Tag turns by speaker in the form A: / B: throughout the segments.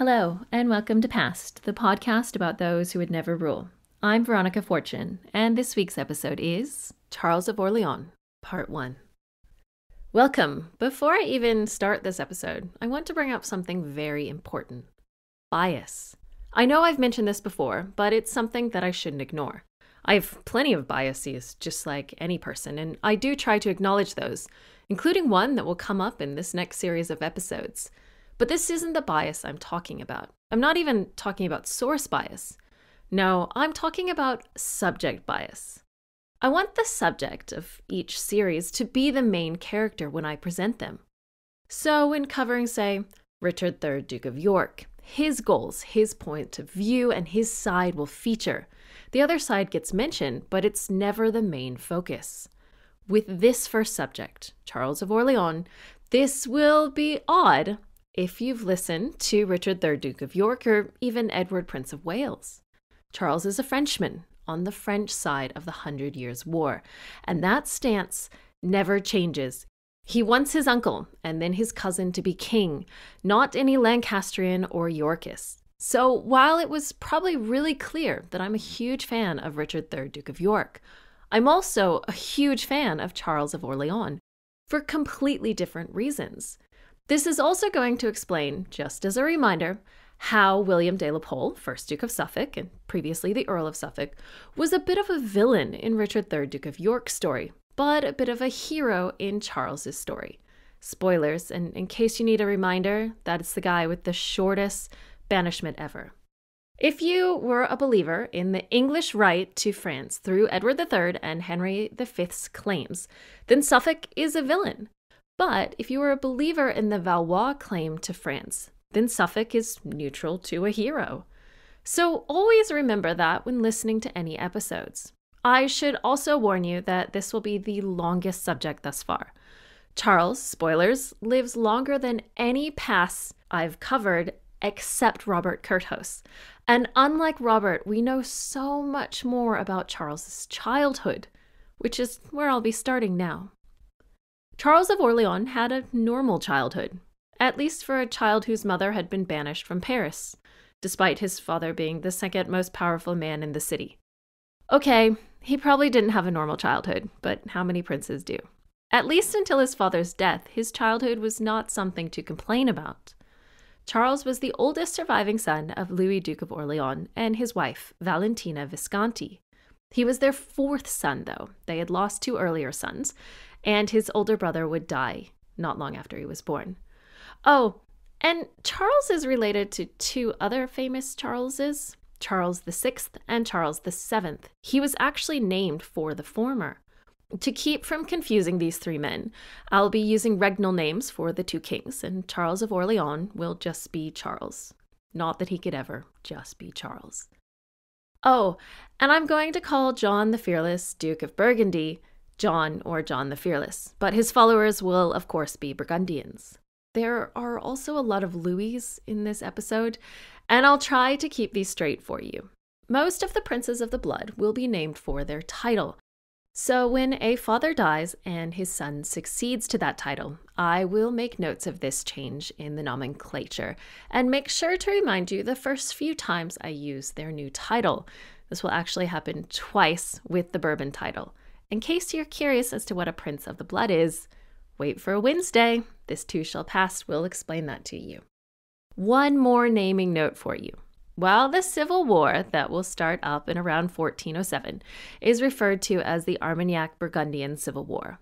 A: Hello, and welcome to Passed, the podcast about those who would never rule. I'm Veronica Fortune, and this week's episode is Charles of Orleans, Part 1. Welcome. Before I even start this episode, I want to bring up something very important bias. I know I've mentioned this before, but it's something that I shouldn't ignore. I have plenty of biases, just like any person, and I do try to acknowledge those, including one that will come up in this next series of episodes. But this isn't the bias I'm talking about. I'm not even talking about source bias. No, I'm talking about subject bias. I want the subject of each series to be the main character when I present them. So, in covering, say, Richard III, Duke of York, his goals, his point of view, and his side will feature. The other side gets mentioned, but it's never the main focus. With this first subject, Charles of Orleans, this will be odd if you've listened to Richard III, Duke of York, or even Edward, Prince of Wales. Charles is a Frenchman on the French side of the Hundred Years' War, and that stance never changes. He wants his uncle and then his cousin to be king, not any Lancastrian or Yorkist. So while it was probably really clear that I'm a huge fan of Richard III, Duke of York, I'm also a huge fan of Charles of Orleans for completely different reasons. This is also going to explain, just as a reminder, how William de la Pole, first Duke of Suffolk and previously the Earl of Suffolk, was a bit of a villain in Richard III, Duke of York's story, but a bit of a hero in Charles's story. Spoilers, and in case you need a reminder, that's the guy with the shortest banishment ever. If you were a believer in the English right to France through Edward III and Henry V's claims, then Suffolk is a villain. But if you are a believer in the Valois claim to France, then Suffolk is neutral to a hero. So always remember that when listening to any episodes. I should also warn you that this will be the longest subject thus far. Charles, spoilers, lives longer than any past I've covered except Robert Curthose. And unlike Robert, we know so much more about Charles's childhood, which is where I'll be starting now. Charles of Orleans had a normal childhood, at least for a child whose mother had been banished from Paris, despite his father being the second most powerful man in the city. Okay, he probably didn't have a normal childhood, but how many princes do? At least until his father's death, his childhood was not something to complain about. Charles was the oldest surviving son of Louis, Duke of Orleans, and his wife, Valentina Visconti. He was their fourth son, though. They had lost two earlier sons, and his older brother would die not long after he was born. Oh, and Charles is related to two other famous Charleses, Charles VI and Charles VII. He was actually named for the former. To keep from confusing these three men, I'll be using regnal names for the two kings, and Charles of Orleans will just be Charles. Not that he could ever just be Charles. Oh, and I'm going to call John the Fearless, Duke of Burgundy, John or John the Fearless, but his followers will, of course, be Burgundians. There are also a lot of Louis in this episode, and I'll try to keep these straight for you. Most of the princes of the blood will be named for their title. So when a father dies and his son succeeds to that title, I will make notes of this change in the nomenclature and make sure to remind you the first few times I use their new title. This will actually happen twice with the Bourbon title. In case you're curious as to what a Prince of the Blood is, wait for a Wednesday. This too shall pass We'll explain that to you. One more naming note for you. While the Civil War that will start up in around 1407 is referred to as the Armagnac Burgundian Civil War,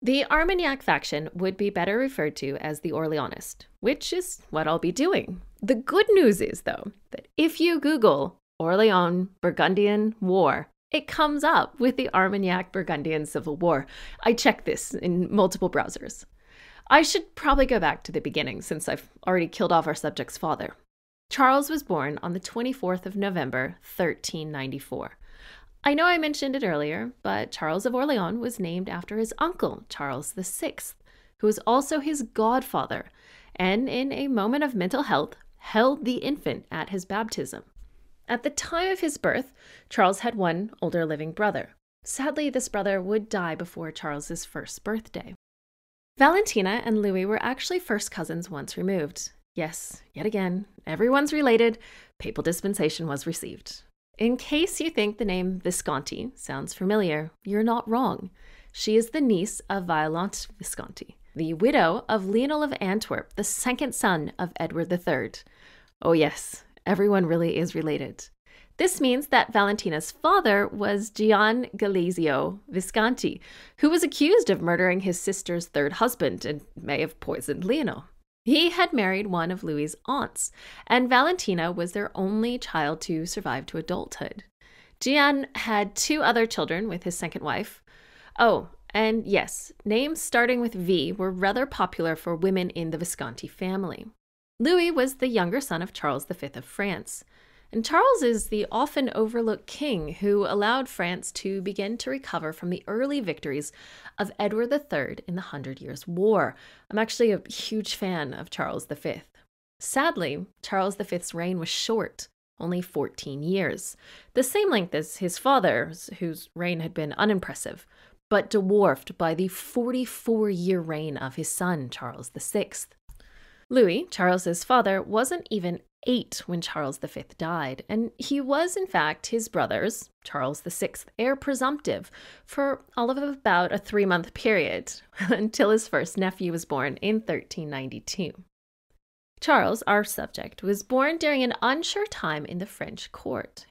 A: the Armagnac faction would be better referred to as the Orleanist, which is what I'll be doing. The good news is, though, that if you Google Orleans Burgundian War, it comes up with the Armagnac Burgundian Civil War. I checked this in multiple browsers. I should probably go back to the beginning since I've already killed off our subject's father. Charles was born on the 24th of November, 1394. I know I mentioned it earlier, but Charles of Orleans was named after his uncle, Charles VI, who was also his godfather, and in a moment of mental health, held the infant at his baptism. At the time of his birth, Charles had one older living brother. Sadly, this brother would die before Charles's first birthday. Valentina and Louis were actually first cousins once removed. Yes, yet again, everyone's related. Papal dispensation was received. In case you think the name Visconti sounds familiar, you're not wrong. She is the niece of Violante Visconti, the widow of Lionel of Antwerp, the second son of Edward III. Oh, yes, everyone really is related. This means that Valentina's father was Gian Galeazzo Visconti, who was accused of murdering his sister's third husband and may have poisoned Lionel. He had married one of Louis's aunts, and Valentina was their only child to survive to adulthood. Gian had two other children with his second wife. Oh, and yes, names starting with V were rather popular for women in the Visconti family. Louis was the younger son of Charles V of France. And Charles is the often overlooked king who allowed France to begin to recover from the early victories of Edward III in the Hundred Years' War. I'm actually a huge fan of Charles V. Sadly, Charles V's reign was short, only 14 years, the same length as his father's, whose reign had been unimpressive, but dwarfed by the 44 year reign of his son, Charles VI. Louis, Charles's father, wasn't even eight when Charles V died, and he was, in fact, his brother's, Charles VI, heir presumptive for all of about a three month period until his first nephew was born in 1392. Charles, our subject, was born during an unsure time in the French court.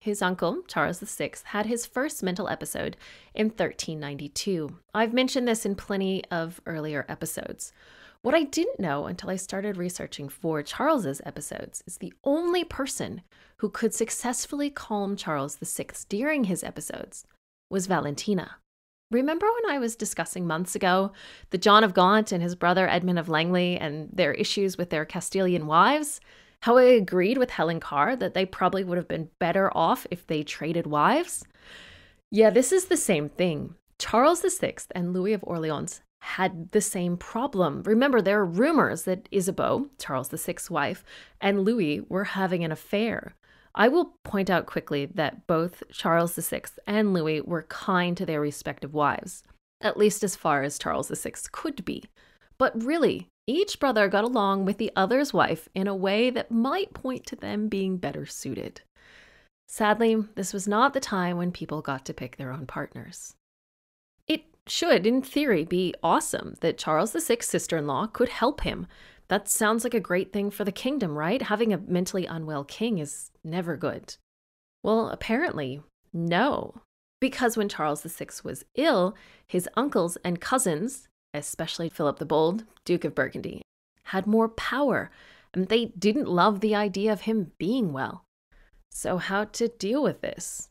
A: His uncle, Charles VI, had his first mental episode in 1392. I've mentioned this in plenty of earlier episodes. What I didn't know until I started researching for Charles's episodes is the only person who could successfully calm Charles VI during his episodes was Valentina. Remember when I was discussing months ago the John of Gaunt and his brother Edmund of Langley and their issues with their Castilian wives? How I agreed with Helen Carr that they probably would have been better off if they traded wives? Yeah, this is the same thing. Charles VI and Louis of Orleans had the same problem. Remember, there are rumors that Isabeau, Charles VI's wife, and Louis were having an affair. I will point out quickly that both Charles VI and Louis were kind to their respective wives, at least as far as Charles VI could be. But really, each brother got along with the other's wife in a way that might point to them being better suited. Sadly, this was not the time when people got to pick their own partners should, in theory, be awesome that Charles VI's sister in law could help him. That sounds like a great thing for the kingdom, right? Having a mentally unwell king is never good. Well, apparently, no. Because when Charles VI was ill, his uncles and cousins, especially Philip the Bold, Duke of Burgundy, had more power, and they didn't love the idea of him being well. So, how to deal with this?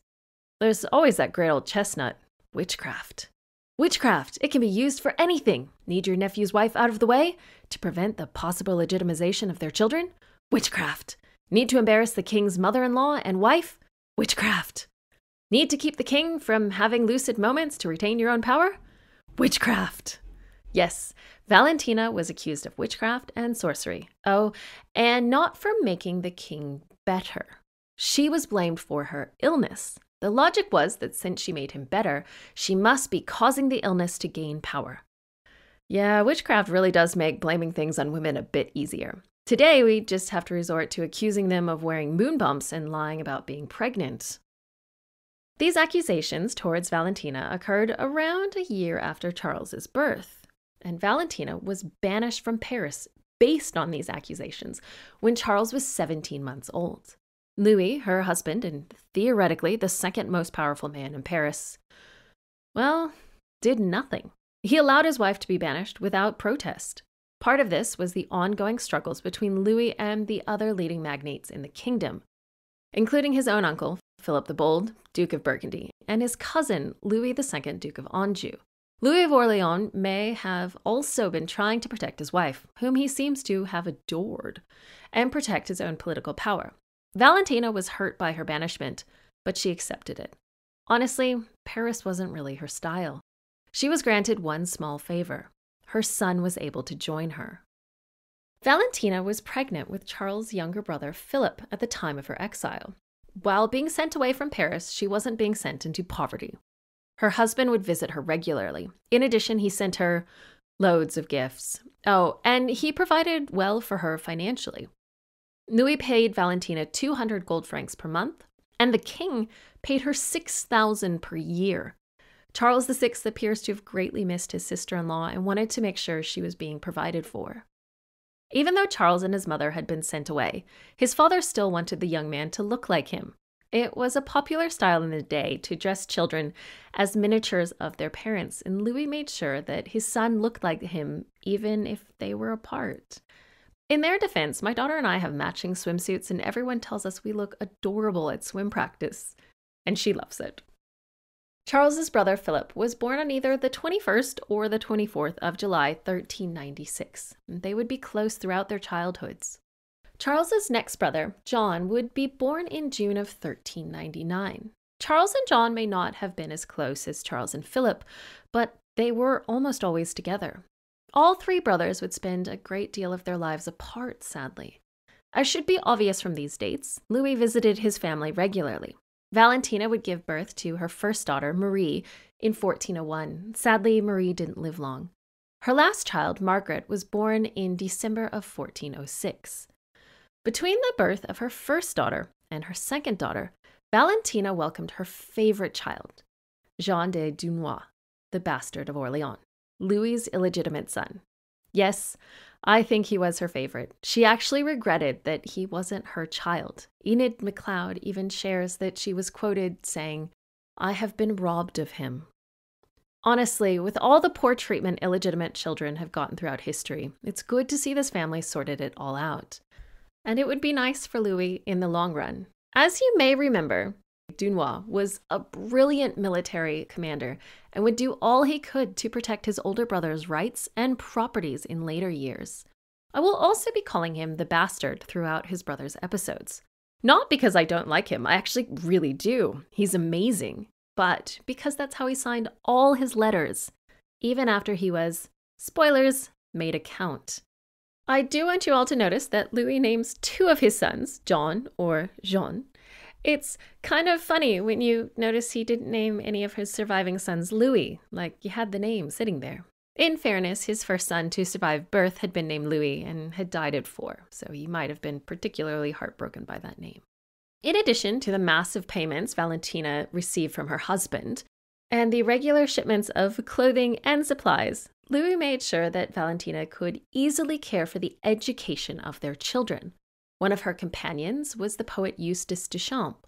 A: There's always that great old chestnut witchcraft. Witchcraft. It can be used for anything. Need your nephew's wife out of the way to prevent the possible legitimization of their children? Witchcraft. Need to embarrass the king's mother in law and wife? Witchcraft. Need to keep the king from having lucid moments to retain your own power? Witchcraft. Yes, Valentina was accused of witchcraft and sorcery. Oh, and not for making the king better. She was blamed for her illness. The logic was that since she made him better, she must be causing the illness to gain power. Yeah, witchcraft really does make blaming things on women a bit easier. Today, we just have to resort to accusing them of wearing moon bumps and lying about being pregnant. These accusations towards Valentina occurred around a year after Charles's birth, and Valentina was banished from Paris based on these accusations when Charles was 17 months old. Louis, her husband, and theoretically the second most powerful man in Paris, well, did nothing. He allowed his wife to be banished without protest. Part of this was the ongoing struggles between Louis and the other leading magnates in the kingdom, including his own uncle, Philip the Bold, Duke of Burgundy, and his cousin, Louis II, Duke of Anjou. Louis of Orleans may have also been trying to protect his wife, whom he seems to have adored, and protect his own political power. Valentina was hurt by her banishment, but she accepted it. Honestly, Paris wasn't really her style. She was granted one small favor her son was able to join her. Valentina was pregnant with Charles' younger brother, Philip, at the time of her exile. While being sent away from Paris, she wasn't being sent into poverty. Her husband would visit her regularly. In addition, he sent her, Loads of gifts. Oh, and he provided well for her financially. Louis paid Valentina 200 gold francs per month, and the king paid her 6,000 per year. Charles VI appears to have greatly missed his sister in law and wanted to make sure she was being provided for. Even though Charles and his mother had been sent away, his father still wanted the young man to look like him. It was a popular style in the day to dress children as miniatures of their parents, and Louis made sure that his son looked like him even if they were apart. In their defense, my daughter and I have matching swimsuits, and everyone tells us we look adorable at swim practice, and she loves it. Charles's brother Philip was born on either the 21st or the 24th of July, 1396. They would be close throughout their childhoods. Charles's next brother, John, would be born in June of 1399. Charles and John may not have been as close as Charles and Philip, but they were almost always together. All three brothers would spend a great deal of their lives apart, sadly. As should be obvious from these dates, Louis visited his family regularly. Valentina would give birth to her first daughter, Marie, in 1401. Sadly, Marie didn't live long. Her last child, Margaret, was born in December of 1406. Between the birth of her first daughter and her second daughter, Valentina welcomed her favorite child, Jean de Dunois, the bastard of Orleans, Louis's illegitimate son. Yes, I think he was her favorite. She actually regretted that he wasn't her child. Enid McLeod even shares that she was quoted saying, I have been robbed of him. Honestly, with all the poor treatment illegitimate children have gotten throughout history, it's good to see this family sorted it all out and it would be nice for Louis in the long run. As you may remember, Dunois was a brilliant military commander and would do all he could to protect his older brother's rights and properties in later years. I will also be calling him the bastard throughout his brother's episodes. Not because I don't like him, I actually really do. He's amazing. But because that's how he signed all his letters, even after he was, spoilers, made a count. I do want you all to notice that Louis names two of his sons, John or Jean. It's kind of funny when you notice he didn't name any of his surviving sons Louis, like you had the name sitting there. In fairness, his first son to survive birth had been named Louis and had died at four, so he might have been particularly heartbroken by that name. In addition to the massive payments Valentina received from her husband, and the regular shipments of clothing and supplies, Louis made sure that Valentina could easily care for the education of their children. One of her companions was the poet Eustache Deschamps,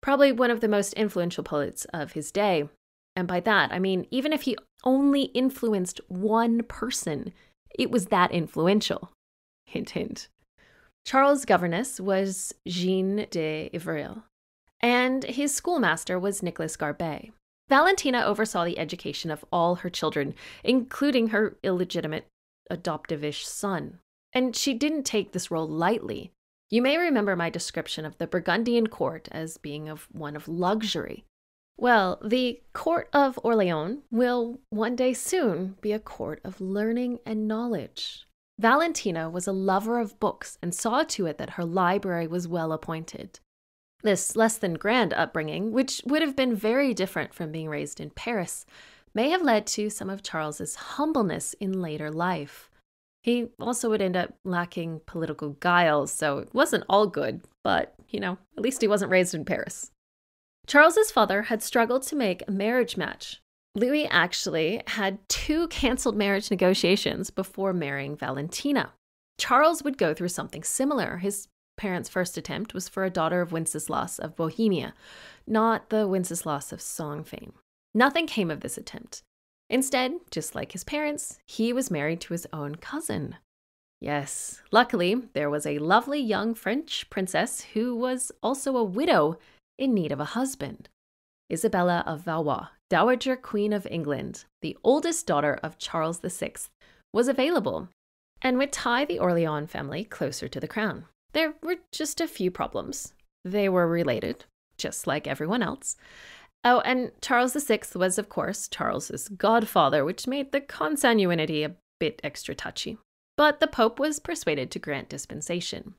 A: probably one of the most influential poets of his day. And by that, I mean, even if he only influenced one person, it was that influential. Hint, hint. Charles' governess was Jeanne de Ivril, and his schoolmaster was Nicolas Garbet. Valentina oversaw the education of all her children, including her illegitimate adoptive-ish son. And she didn't take this role lightly. You may remember my description of the Burgundian court as being of one of luxury. Well, the court of Orleans will one day soon be a court of learning and knowledge. Valentina was a lover of books and saw to it that her library was well appointed. This less than grand upbringing, which would have been very different from being raised in Paris, may have led to some of Charles's humbleness in later life. He also would end up lacking political guile, so it wasn't all good, but, you know, at least he wasn't raised in Paris. Charles's father had struggled to make a marriage match. Louis actually had two canceled marriage negotiations before marrying Valentina. Charles would go through something similar. His parents' first attempt was for a daughter of Wenceslas of Bohemia, not the Wenceslas of song fame. Nothing came of this attempt. Instead, just like his parents, he was married to his own cousin. Yes, luckily, there was a lovely young French princess who was also a widow in need of a husband. Isabella of Valois, Dowager Queen of England, the oldest daughter of Charles VI, was available and would tie the Orleans family closer to the crown. There were just a few problems. They were related, just like everyone else. Oh, and Charles VI was, of course, Charles's godfather, which made the consanguinity a bit extra touchy. But the Pope was persuaded to grant dispensation.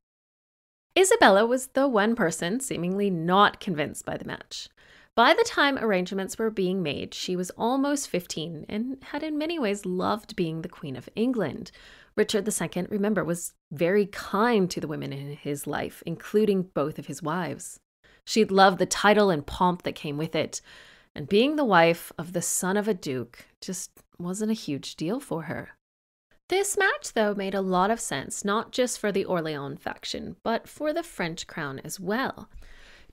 A: Isabella was the one person seemingly not convinced by the match. By the time arrangements were being made, she was almost 15 and had in many ways loved being the Queen of England. Richard II, remember, was very kind to the women in his life, including both of his wives. She'd loved the title and pomp that came with it, and being the wife of the son of a duke just wasn't a huge deal for her. This match, though, made a lot of sense, not just for the Orleans faction, but for the French crown as well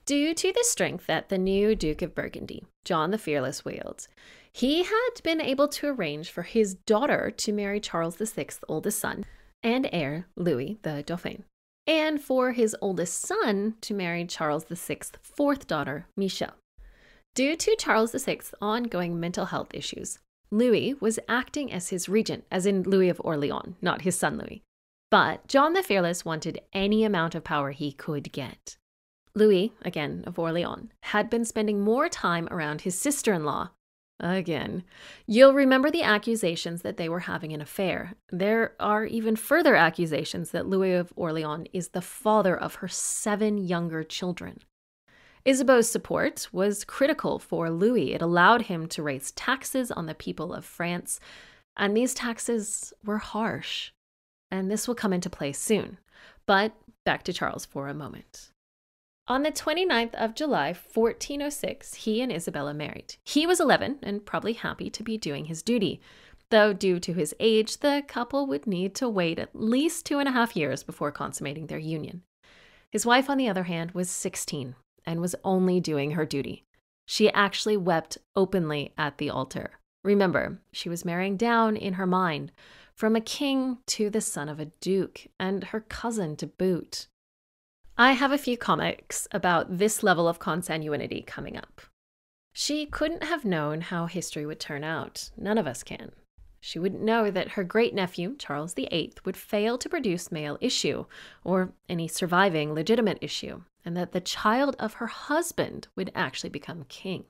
A: due to the strength that the new Duke of Burgundy, John the Fearless, wields. He had been able to arrange for his daughter to marry Charles VI's oldest son and heir, Louis the Dauphin, and for his oldest son to marry Charles VI's fourth daughter, Michelle. Due to Charles VI's ongoing mental health issues, Louis was acting as his regent, as in Louis of Orleans, not his son Louis. But John the Fearless wanted any amount of power he could get. Louis, again of Orleans, had been spending more time around his sister in law. Again, you'll remember the accusations that they were having an affair. There are even further accusations that Louis of Orleans is the father of her seven younger children. Isabeau's support was critical for Louis. It allowed him to raise taxes on the people of France, and these taxes were harsh. And this will come into play soon. But back to Charles for a moment. On the 29th of July, 1406, he and Isabella married. He was 11 and probably happy to be doing his duty, though, due to his age, the couple would need to wait at least two and a half years before consummating their union. His wife, on the other hand, was 16 and was only doing her duty. She actually wept openly at the altar. Remember, she was marrying down in her mind from a king to the son of a duke, and her cousin to boot. I have a few comics about this level of consanguinity coming up. She couldn't have known how history would turn out. None of us can. She wouldn't know that her great nephew, Charles VIII, would fail to produce male issue, or any surviving legitimate issue, and that the child of her husband would actually become king.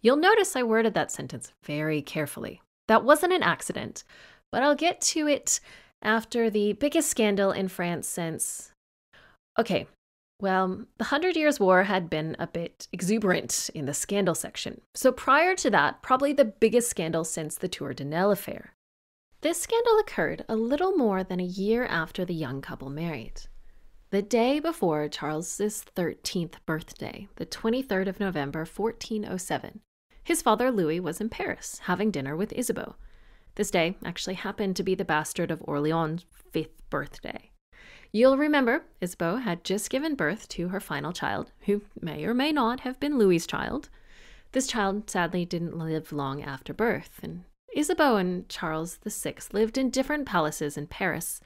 A: You'll notice I worded that sentence very carefully. That wasn't an accident, but I'll get to it after the biggest scandal in France since Okay, well, the Hundred Years' War had been a bit exuberant in the scandal section. So prior to that, probably the biggest scandal since the Tour de Nesle affair. This scandal occurred a little more than a year after the young couple married. The day before Charles's 13th birthday, the 23rd of November, 1407, his father Louis was in Paris having dinner with Isabeau. This day actually happened to be the bastard of Orleans' fifth birthday. You'll remember Isabeau had just given birth to her final child, who may or may not have been Louis's child. This child sadly didn't live long after birth, and Isabeau and Charles VI lived in different palaces in Paris.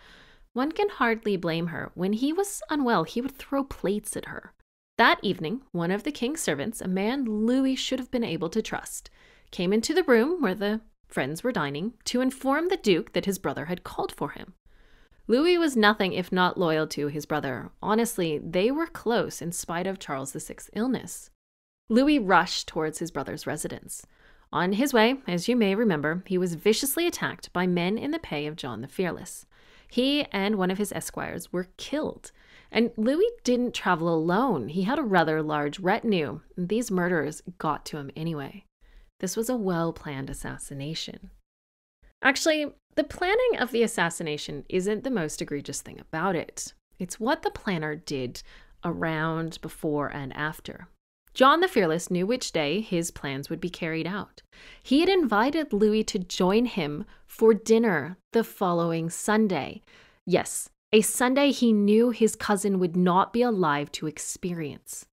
A: One can hardly blame her. When he was unwell, he would throw plates at her. That evening, one of the king's servants, a man Louis should have been able to trust, came into the room where the friends were dining to inform the Duke that his brother had called for him. Louis was nothing if not loyal to his brother. Honestly, they were close in spite of Charles VI's illness. Louis rushed towards his brother's residence. On his way, as you may remember, he was viciously attacked by men in the pay of John the Fearless. He and one of his esquires were killed. And Louis didn't travel alone. He had a rather large retinue, and these murderers got to him anyway. This was a well planned assassination. Actually, the planning of the assassination isn't the most egregious thing about it. It's what the planner did around, before, and after. John the Fearless knew which day his plans would be carried out. He had invited Louis to join him for dinner the following Sunday. Yes, a Sunday he knew his cousin would not be alive to experience.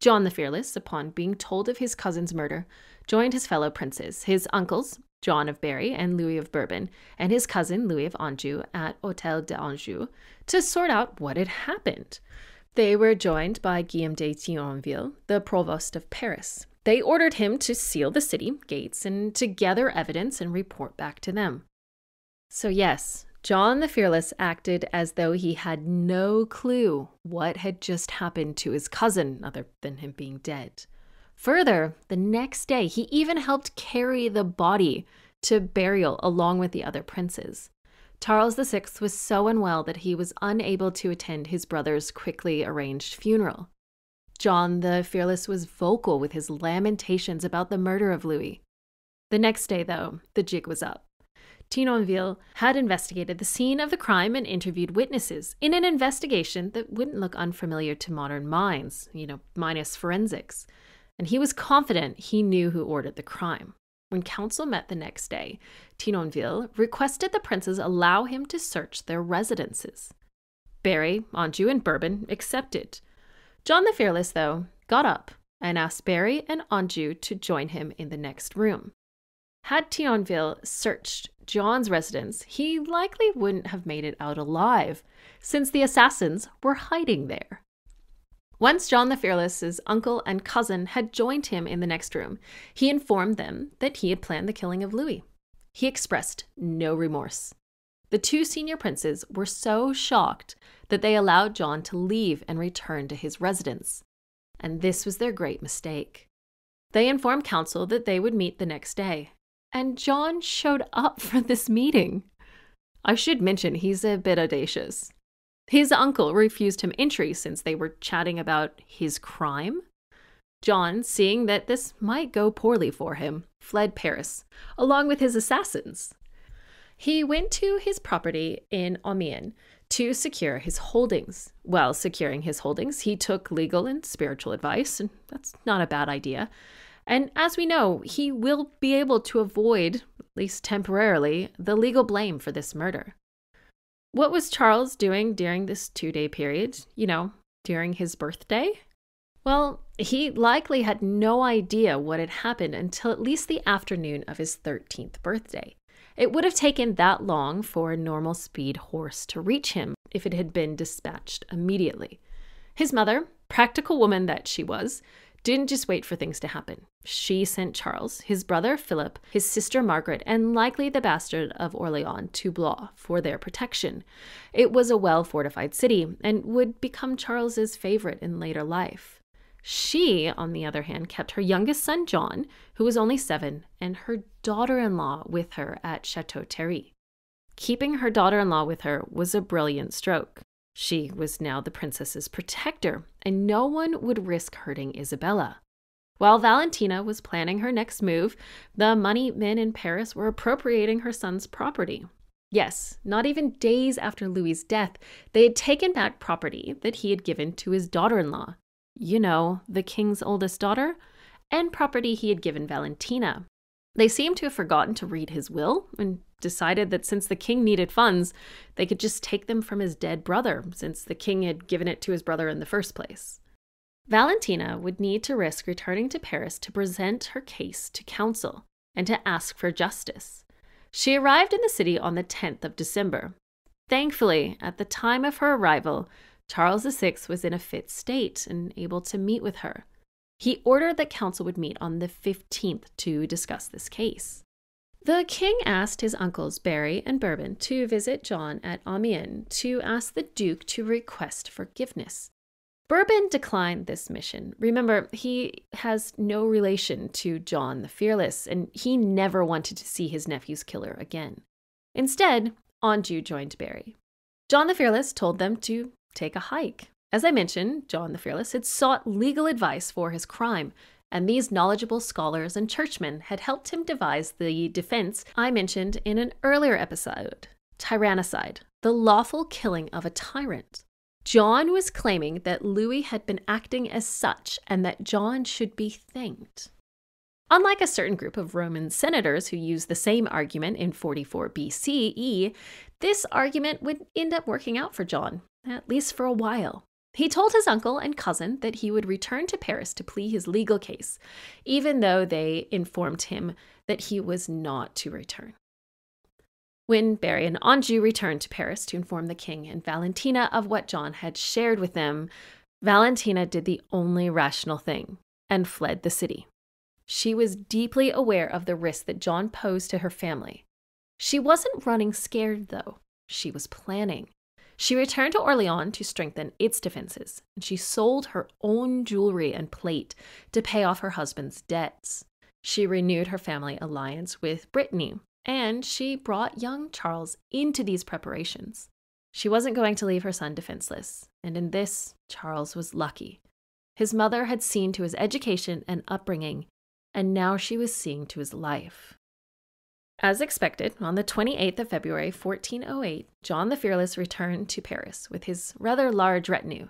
A: John the Fearless, upon being told of his cousin's murder, joined his fellow princes, his uncles, John of Berry and Louis of Bourbon, and his cousin Louis of Anjou at Hotel d'Anjou to sort out what had happened. They were joined by Guillaume de Tignonville, the provost of Paris. They ordered him to seal the city gates and to gather evidence and report back to them. So, yes, John the Fearless acted as though he had no clue what had just happened to his cousin, other than him being dead. Further, the next day, he even helped carry the body to burial along with the other princes. Charles VI was so unwell that he was unable to attend his brother's quickly arranged funeral. John the Fearless was vocal with his lamentations about the murder of Louis. The next day, though, the jig was up. Tignonville had investigated the scene of the crime and interviewed witnesses in an investigation that wouldn't look unfamiliar to modern minds, you know, minus forensics. And he was confident he knew who ordered the crime. When council met the next day, Tignonville requested the princes allow him to search their residences. Berry, Anjou, and Bourbon accepted. John the Fearless, though, got up and asked Berry and Anjou to join him in the next room. Had Tignonville searched John's residence, he likely wouldn't have made it out alive, since the assassins were hiding there. Once John the Fearless's uncle and cousin had joined him in the next room, he informed them that he had planned the killing of Louis. He expressed no remorse. The two senior princes were so shocked that they allowed John to leave and return to his residence. And this was their great mistake. They informed council that they would meet the next day, and John showed up for this meeting. I should mention he's a bit audacious. His uncle refused him entry since they were chatting about his crime. John, seeing that this might go poorly for him, fled Paris, along with his assassins. He went to his property in Amiens to secure his holdings. While securing his holdings, he took legal and spiritual advice, and that's not a bad idea. And as we know, he will be able to avoid, at least temporarily, the legal blame for this murder. What was Charles doing during this two day period? You know, during his birthday? Well, he likely had no idea what had happened until at least the afternoon of his 13th birthday. It would have taken that long for a normal speed horse to reach him if it had been dispatched immediately. His mother, practical woman that she was, didn't just wait for things to happen. She sent Charles, his brother Philip, his sister Margaret, and likely the bastard of Orleans to Blois for their protection. It was a well fortified city and would become Charles's favorite in later life. She, on the other hand, kept her youngest son John, who was only seven, and her daughter in law with her at Chateau Thierry. Keeping her daughter in law with her was a brilliant stroke. She was now the princess's protector, and no one would risk hurting Isabella. While Valentina was planning her next move, the money men in Paris were appropriating her son's property. Yes, not even days after Louis's death, they had taken back property that he had given to his daughter in law. You know, the king's oldest daughter, and property he had given Valentina. They seemed to have forgotten to read his will and decided that since the king needed funds, they could just take them from his dead brother, since the king had given it to his brother in the first place. Valentina would need to risk returning to Paris to present her case to council and to ask for justice. She arrived in the city on the 10th of December. Thankfully, at the time of her arrival, Charles VI was in a fit state and able to meet with her. He ordered that council would meet on the 15th to discuss this case. The king asked his uncles Berry and Bourbon to visit John at Amiens to ask the duke to request forgiveness. Bourbon declined this mission. Remember, he has no relation to John the Fearless, and he never wanted to see his nephew's killer again. Instead, Anjou joined Berry. John the Fearless told them to take a hike. As I mentioned, John the Fearless had sought legal advice for his crime, and these knowledgeable scholars and churchmen had helped him devise the defense I mentioned in an earlier episode tyrannicide, the lawful killing of a tyrant. John was claiming that Louis had been acting as such and that John should be thanked. Unlike a certain group of Roman senators who used the same argument in 44 BCE, this argument would end up working out for John, at least for a while. He told his uncle and cousin that he would return to Paris to plead his legal case, even though they informed him that he was not to return. When Berry and Anjou returned to Paris to inform the king and Valentina of what John had shared with them, Valentina did the only rational thing and fled the city. She was deeply aware of the risk that John posed to her family. She wasn't running scared, though. She was planning. She returned to Orleans to strengthen its defenses, and she sold her own jewelry and plate to pay off her husband's debts. She renewed her family alliance with Brittany, and she brought young Charles into these preparations. She wasn't going to leave her son defenseless, and in this, Charles was lucky. His mother had seen to his education and upbringing, and now she was seeing to his life. As expected, on the 28th of February 1408, John the Fearless returned to Paris with his rather large retinue,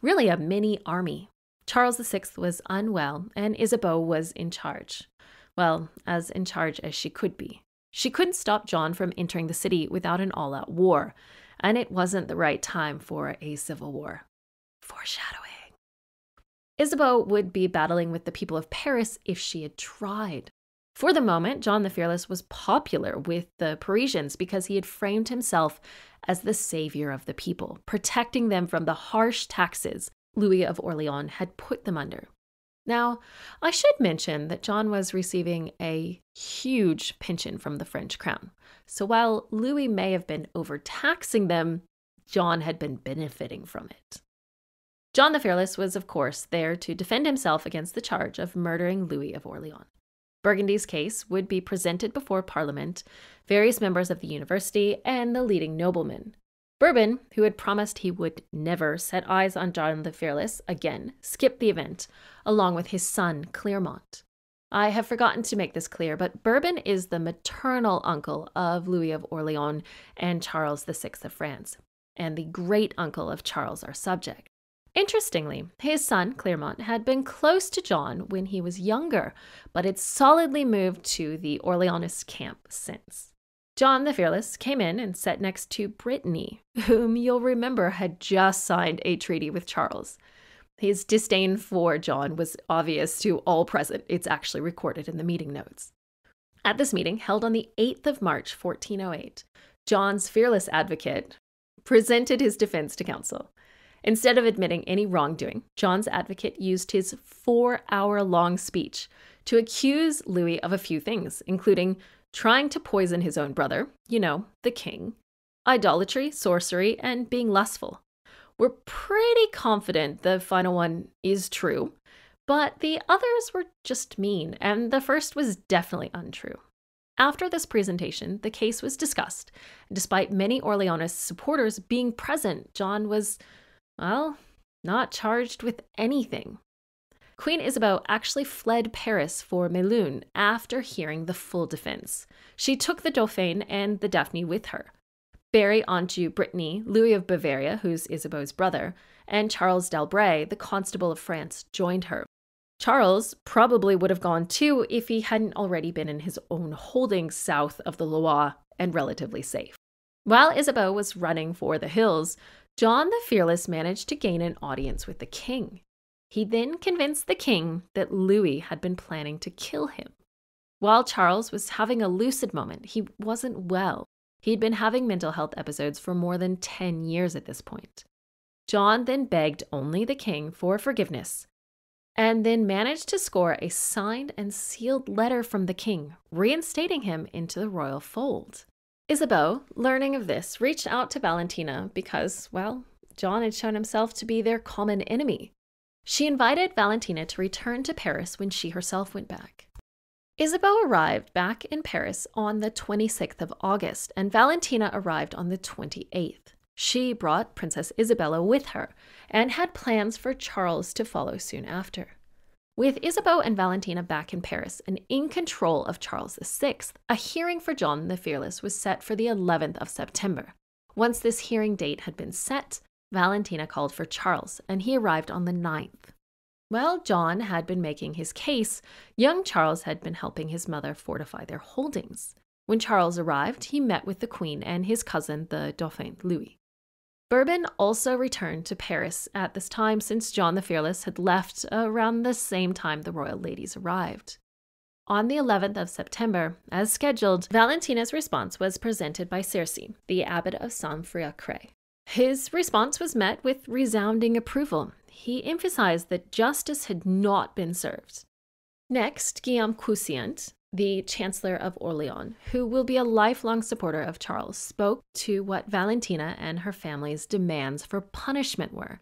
A: really a mini army. Charles VI was unwell, and Isabeau was in charge. Well, as in charge as she could be. She couldn't stop John from entering the city without an all out war, and it wasn't the right time for a civil war. Foreshadowing. Isabeau would be battling with the people of Paris if she had tried. For the moment, John the Fearless was popular with the Parisians because he had framed himself as the savior of the people, protecting them from the harsh taxes Louis of Orleans had put them under. Now, I should mention that John was receiving a huge pension from the French crown. So while Louis may have been overtaxing them, John had been benefiting from it. John the Fearless was, of course, there to defend himself against the charge of murdering Louis of Orleans. Burgundy's case would be presented before Parliament, various members of the university, and the leading noblemen. Bourbon, who had promised he would never set eyes on John the Fearless again, skipped the event, along with his son, Clermont. I have forgotten to make this clear, but Bourbon is the maternal uncle of Louis of Orleans and Charles VI of France, and the great uncle of Charles, our subject. Interestingly, his son, Clermont, had been close to John when he was younger, but had solidly moved to the Orleanist camp since. John the Fearless came in and sat next to Brittany, whom you'll remember had just signed a treaty with Charles. His disdain for John was obvious to all present. It's actually recorded in the meeting notes. At this meeting, held on the 8th of March, 1408, John's fearless advocate presented his defense to council. Instead of admitting any wrongdoing, John's advocate used his four hour long speech to accuse Louis of a few things, including trying to poison his own brother, you know, the king, idolatry, sorcery, and being lustful. We're pretty confident the final one is true, but the others were just mean, and the first was definitely untrue. After this presentation, the case was discussed. Despite many Orleanist supporters being present, John was well, not charged with anything. Queen Isabeau actually fled Paris for Melun after hearing the full defense. She took the Dauphin and the Dauphine with her. Berry Anjou Brittany, Louis of Bavaria, who's Isabeau's brother, and Charles d'Albret, the Constable of France, joined her. Charles probably would have gone too if he hadn't already been in his own holdings south of the Loire and relatively safe. While Isabeau was running for the hills, John the Fearless managed to gain an audience with the king. He then convinced the king that Louis had been planning to kill him. While Charles was having a lucid moment, he wasn't well. He'd been having mental health episodes for more than 10 years at this point. John then begged only the king for forgiveness and then managed to score a signed and sealed letter from the king, reinstating him into the royal fold. Isabeau, learning of this, reached out to Valentina because, well, John had shown himself to be their common enemy. She invited Valentina to return to Paris when she herself went back. Isabeau arrived back in Paris on the 26th of August, and Valentina arrived on the 28th. She brought Princess Isabella with her and had plans for Charles to follow soon after. With Isabeau and Valentina back in Paris and in control of Charles VI, a hearing for John the Fearless was set for the 11th of September. Once this hearing date had been set, Valentina called for Charles, and he arrived on the 9th. While John had been making his case, young Charles had been helping his mother fortify their holdings. When Charles arrived, he met with the Queen and his cousin, the Dauphin Louis. Bourbon also returned to Paris at this time since John the Fearless had left around the same time the royal ladies arrived. On the 11th of September, as scheduled, Valentina's response was presented by Cerisy, the abbot of Saint Fiacre. His response was met with resounding approval. He emphasized that justice had not been served. Next, Guillaume Cousinot, the Chancellor of Orleans, who will be a lifelong supporter of Charles, spoke to what Valentina and her family's demands for punishment were.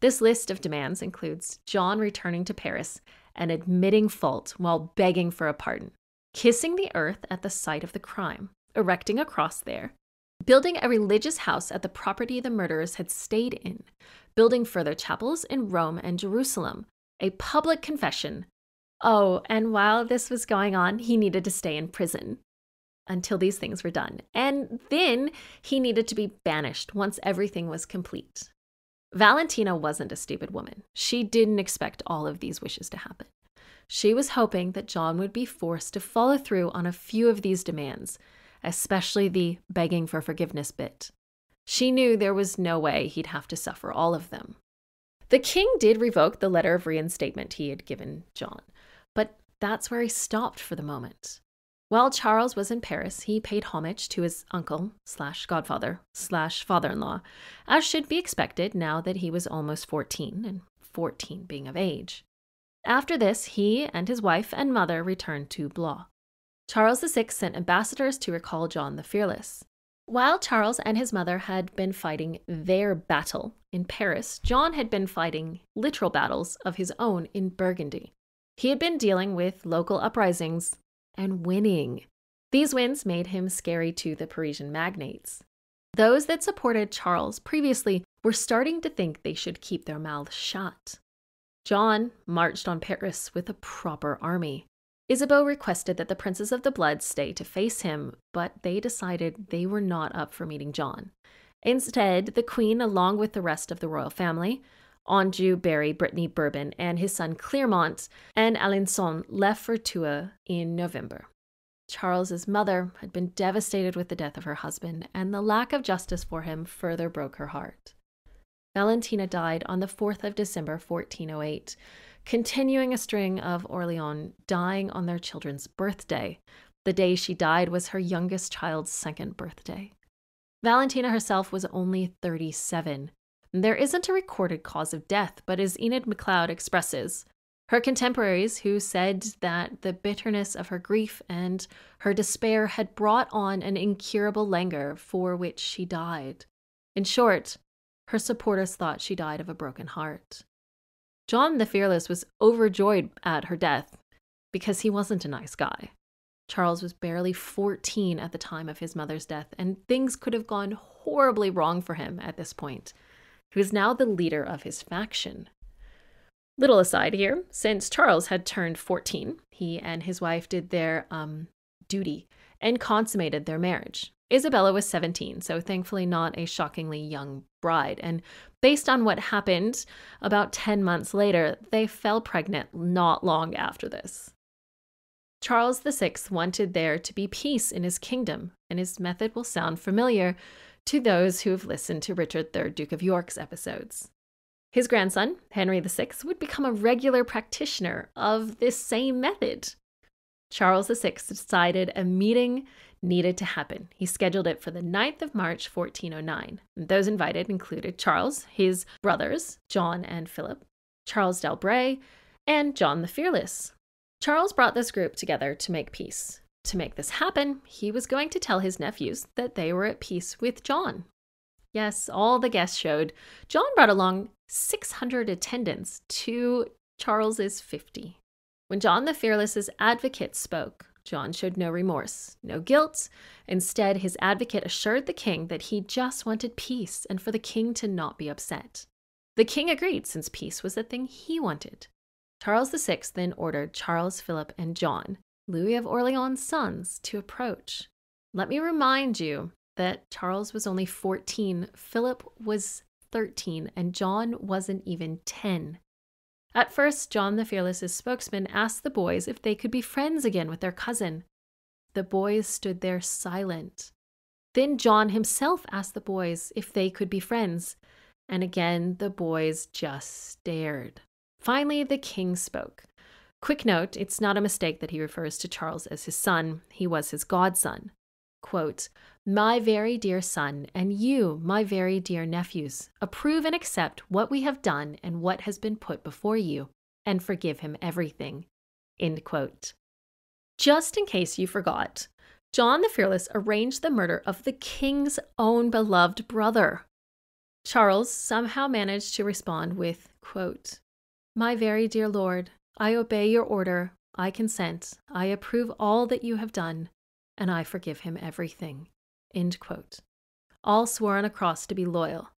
A: This list of demands includes John returning to Paris and admitting fault while begging for a pardon, kissing the earth at the site of the crime, erecting a cross there, building a religious house at the property the murderers had stayed in, building further chapels in Rome and Jerusalem, a public confession. Oh, and while this was going on, he needed to stay in prison until these things were done. And then he needed to be banished once everything was complete. Valentina wasn't a stupid woman. She didn't expect all of these wishes to happen. She was hoping that John would be forced to follow through on a few of these demands, especially the begging for forgiveness bit. She knew there was no way he'd have to suffer all of them. The king did revoke the letter of reinstatement he had given John, but that's where he stopped for the moment. While Charles was in Paris, he paid homage to his uncle slash godfather slash father-in-law, as should be expected now that he was almost 14, and 14 being of age. After this, he and his wife and mother returned to Blois. Charles VI sent ambassadors to recall John the Fearless. While Charles and his mother had been fighting their battle in Paris, John had been fighting literal battles of his own in Burgundy. He had been dealing with local uprisings and winning. These wins made him scary to the Parisian magnates. Those that supported Charles previously were starting to think they should keep their mouths shut. John marched on Paris with a proper army. Isabeau requested that the princes of the blood stay to face him, but they decided they were not up for meeting John. Instead, the queen, along with the rest of the royal family, Anjou, Berry Brittany, Bourbon, and his son Clermont and Alençon left for Tours in November. Charles's mother had been devastated with the death of her husband, and the lack of justice for him further broke her heart. Valentina died on the 4th of December 1408, continuing a string of Orleans dying on their children's birthday. The day she died was her youngest child's second birthday. Valentina herself was only 37. There isn't a recorded cause of death, but as Enid McLeod expresses, her contemporaries who said that the bitterness of her grief and her despair had brought on an incurable languor for which she died. In short, her supporters thought she died of a broken heart. John the Fearless was overjoyed at her death because he wasn't a nice guy. Charles was barely 14 at the time of his mother's death, and things could have gone horribly wrong for him at this point. He was now the leader of his faction. Little aside here, since Charles had turned 14, he and his wife did their um, duty and consummated their marriage. Isabella was 17, so thankfully not a shockingly young bride. And based on what happened about 10 months later, they fell pregnant not long after this. Charles VI wanted there to be peace in his kingdom, and his method will sound familiar to those who have listened to Richard III, Duke of York's episodes. His grandson, Henry VI, would become a regular practitioner of this same method. Charles VI decided a meeting needed to happen. He scheduled it for the 9th of March, 1409. And Those invited included Charles, his brothers, John and Philip, Charles d'Albret, and John the Fearless. Charles brought this group together to make peace. To make this happen, he was going to tell his nephews that they were at peace with John. Yes, all the guests showed. John brought along 600 attendants to Charles's 50. When John the Fearless's advocate spoke, John showed no remorse, no guilt. Instead, his advocate assured the king that he just wanted peace and for the king to not be upset. The king agreed, since peace was the thing he wanted. Charles VI then ordered Charles, Philip, and John, Louis of Orleans' sons, to approach. Let me remind you that Charles was only 14, Philip was 13, and John wasn't even 10. At first, John the Fearless's spokesman asked the boys if they could be friends again with their cousin. The boys stood there silent. Then John himself asked the boys if they could be friends, and again the boys just stared. Finally, the king spoke. Quick note it's not a mistake that he refers to Charles as his son, he was his godson. Quote, My very dear son, and you, my very dear nephews, approve and accept what we have done and what has been put before you, and forgive him everything. End quote. Just in case you forgot, John the Fearless arranged the murder of the king's own beloved brother. Charles somehow managed to respond with, quote, My very dear lord, I obey your order, I consent, I approve all that you have done, and I forgive him everything. All swore on a cross to be loyal.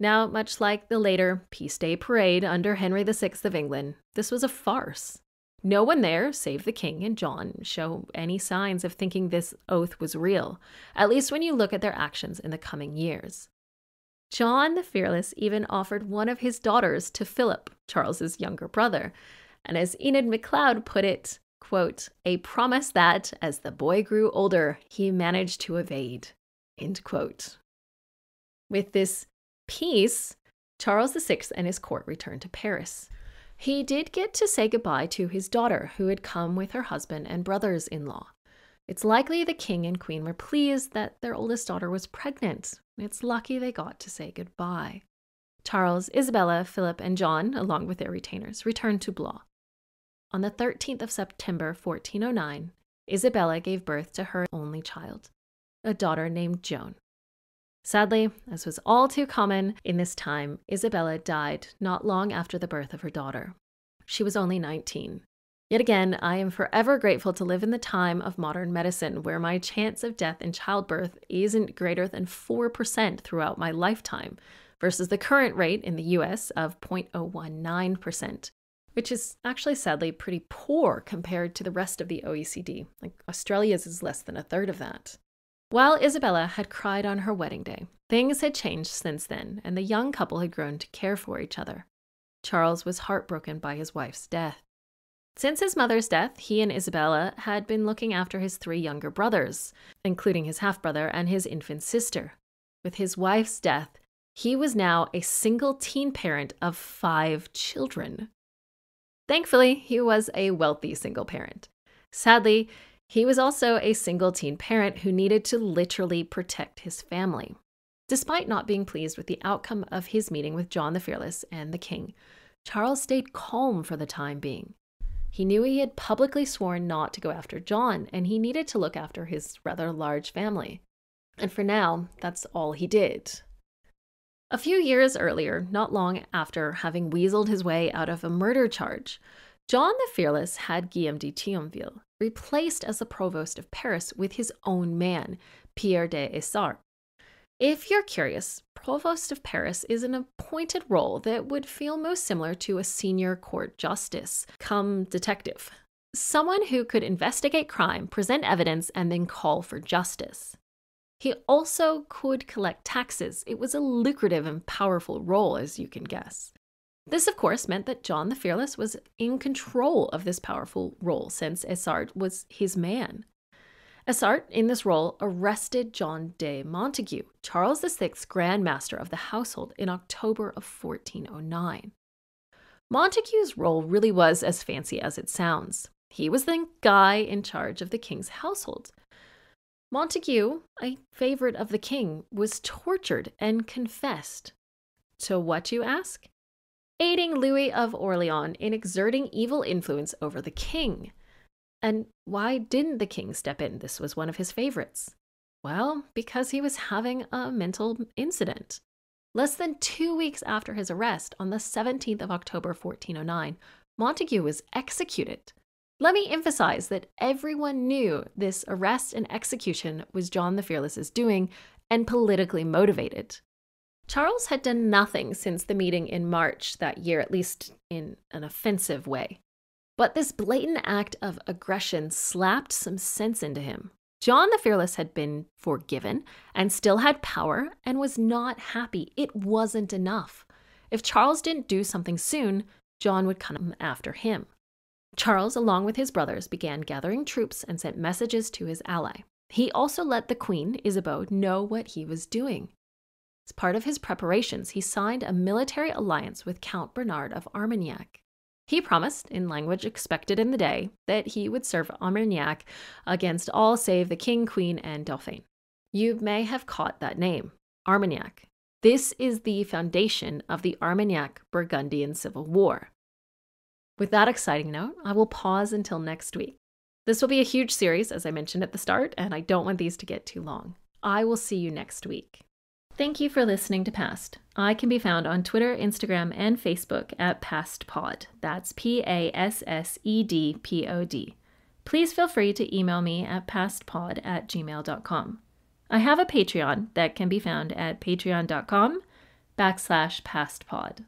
A: Now, much like the later Peace Day parade under Henry VI of England, this was a farce. No one there, save the king and John, show any signs of thinking this oath was real, at least when you look at their actions in the coming years. John the Fearless even offered one of his daughters to Philip, Charles's younger brother, and as Enid McLeod put it, quote, a promise that, as the boy grew older, he managed to evade, end quote. With this peace, Charles VI and his court returned to Paris. He did get to say goodbye to his daughter, who had come with her husband and brothers in law. It's likely the king and queen were pleased that their oldest daughter was pregnant. It's lucky they got to say goodbye. Charles, Isabella, Philip, and John, along with their retainers, returned to Blois. On the 13th of September, 1409, Isabella gave birth to her only child, a daughter named Joan. Sadly, as was all too common in this time, Isabella died not long after the birth of her daughter. She was only 19. Yet again, I am forever grateful to live in the time of modern medicine where my chance of death in childbirth isn't greater than 4% throughout my lifetime, versus the current rate in the US of 0.019%, which is actually sadly pretty poor compared to the rest of the OECD. Like Australia's is less than a third of that. While Isabella had cried on her wedding day, things had changed since then, and the young couple had grown to care for each other. Charles was heartbroken by his wife's death. Since his mother's death, he and Isabella had been looking after his three younger brothers, including his half brother and his infant sister. With his wife's death, he was now a single teen parent of five children. Thankfully, he was a wealthy single parent. Sadly, he was also a single teen parent who needed to literally protect his family. Despite not being pleased with the outcome of his meeting with John the Fearless and the king, Charles stayed calm for the time being. He knew he had publicly sworn not to go after John, and he needed to look after his rather large family. And for now, that's all he did. A few years earlier, not long after having weaseled his way out of a murder charge, John the Fearless had Guillaume de Tignonville replaced as the provost of Paris with his own man, Pierre de Essart. If you're curious, provost of Paris is an appointed role that would feel most similar to a senior court justice, come detective. Someone who could investigate crime, present evidence, and then call for justice. He also could collect taxes. It was a lucrative and powerful role, as you can guess. This, of course, meant that John the Fearless was in control of this powerful role since Essart was his man. Essart, in this role, arrested John de Montague, Charles VI's Grand Master of the household, in October of 1409. Montague's role really was as fancy as it sounds. He was the guy in charge of the king's household. Montague, a favorite of the king, was tortured and confessed. To what, you ask? aiding Louis of Orleans in exerting evil influence over the king. And why didn't the king step in? This was one of his favorites. Well, because he was having a mental incident. Less than two weeks after his arrest, on the 17th of October 1409, Montague was executed. Let me emphasize that everyone knew this arrest and execution was John the Fearless's doing and politically motivated. Charles had done nothing since the meeting in March that year, at least in an offensive way. But this blatant act of aggression slapped some sense into him. John the Fearless had been forgiven and still had power and was not happy. It wasn't enough. If Charles didn't do something soon, John would come after him. Charles, along with his brothers, began gathering troops and sent messages to his ally. He also let the Queen, Isabeau, know what he was doing. As part of his preparations, he signed a military alliance with Count Bernard of Armagnac. He promised, in language expected in the day, that he would serve Armagnac against all save the king, queen, and dauphin. You may have caught that name, Armagnac. This is the foundation of the Armagnac Burgundian Civil War. With that exciting note, I will pause until next week. This will be a huge series, as I mentioned at the start, and I don't want these to get too long. I will see you next week. Thank you for listening to Passed. I can be found on Twitter, Instagram, and Facebook at PassedPod. That's P A S S E D P O D. Please feel free to email me at passedpod at gmail.com. I have a Patreon that can be found at patreon.com backslash passedpod.